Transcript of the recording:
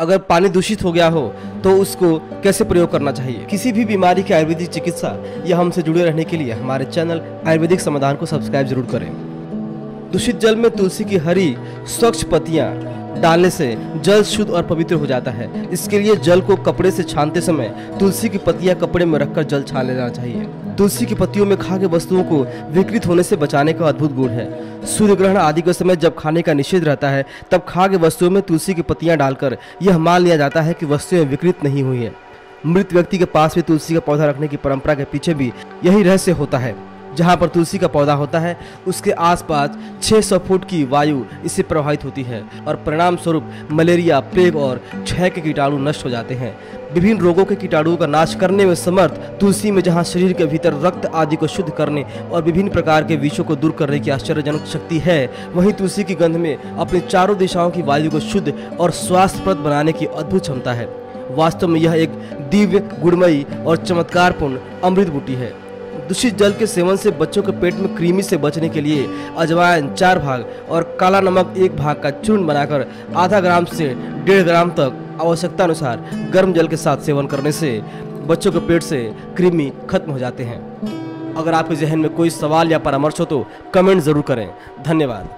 अगर पानी दूषित हो गया हो तो उसको कैसे प्रयोग करना चाहिए? किसी भी बीमारी की आयुर्वेदिक चिकित्सा या हमसे जुड़े रहने के लिए हमारे चैनल आयुर्वेदिक समाधान को सब्सक्राइब ज़रूर करें। दूषित जल में तुलसी की हरी, स्वच्छ पत्तियाँ डालने से जल शुद्ध और पवित्र हो जाता है। इसके लिए जल को कपड़े से छानते समय तुलसी की पत्तियाँ कपड़े में रखकर जल छान लेना चाहिए। तुलसी की पत्तियों में खाद्य वस्तुओं को विकृत होने से बचाने का अद्भुत गुण है। सूर्य ग्रहण आदि के समय जब खाने का निषेध रहता है, तब खा के वस्तुओं में तुलसी की पत्तियाँ डालकर यह मान लिया जाता है कि वस्तुएँ विकृत नहीं हुई हैं। मृत व्यक्ति के पास भी तुलसी का पौधा रखने की परंपरा के पीछे भी यही रहस्य होता है। जहाँ पर तुलसी का पौधा होता है, उसके आसपास 600 फुट की वायु इससे प्रभावित होती है और परिणाम स्वरूप मलेरिया प्लेग और क्षय के कीटाणु नष्ट हो जाते हैं। विभिन्न रोगों के कीटाणुओं का नाश करने में समर्थ तुलसी में जहाँ शरीर के भीतर रक्त आदि को शुद्ध करने और विभिन्न प्रकार के विषयों को दूर करने की आश्चर्यजनक शक्ति है, वहीं तुलसी की गंध में अपनी चारों दिशाओं की वायु को शुद्ध और स्वास्थ्यप्रद बनाने की अद्भुत क्षमता है। वास्तव में यह एक दिव्य गुणमयी और चमत्कारपूर्ण अमृत बूटी है। दूषित जल के सेवन से बच्चों के पेट में क्रीमी से बचने के लिए अजवाइन चार भाग और काला नमक एक भाग का चूर्ण बनाकर आधा ग्राम से डेढ़ ग्राम तक आवश्यकता अनुसार गर्म जल के साथ सेवन करने से बच्चों के पेट से क्रीमी खत्म हो जाते हैं। अगर आपके जहन में कोई सवाल या परामर्श हो तो कमेंट ज़रूर करें। धन्यवाद।